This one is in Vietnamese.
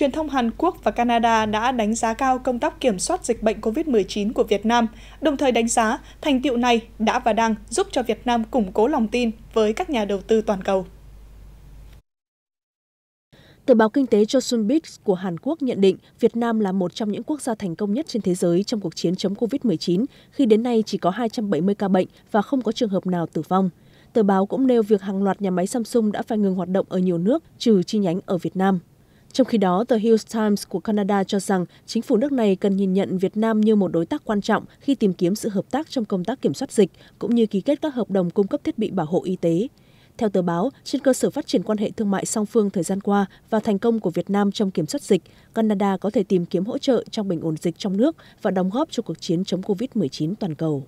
truyền thông Hàn Quốc và Canada đã đánh giá cao công tác kiểm soát dịch bệnh COVID-19 của Việt Nam, đồng thời đánh giá thành tiệu này đã và đang giúp cho Việt Nam củng cố lòng tin với các nhà đầu tư toàn cầu. Tờ báo kinh tế Joseon của Hàn Quốc nhận định Việt Nam là một trong những quốc gia thành công nhất trên thế giới trong cuộc chiến chống COVID-19 khi đến nay chỉ có 270 ca bệnh và không có trường hợp nào tử vong. Tờ báo cũng nêu việc hàng loạt nhà máy Samsung đã phải ngừng hoạt động ở nhiều nước, trừ chi nhánh ở Việt Nam. Trong khi đó, tờ Hill Times của Canada cho rằng chính phủ nước này cần nhìn nhận Việt Nam như một đối tác quan trọng khi tìm kiếm sự hợp tác trong công tác kiểm soát dịch, cũng như ký kết các hợp đồng cung cấp thiết bị bảo hộ y tế. Theo tờ báo, trên cơ sở phát triển quan hệ thương mại song phương thời gian qua và thành công của Việt Nam trong kiểm soát dịch, Canada có thể tìm kiếm hỗ trợ trong bình ổn dịch trong nước và đóng góp cho cuộc chiến chống COVID-19 toàn cầu.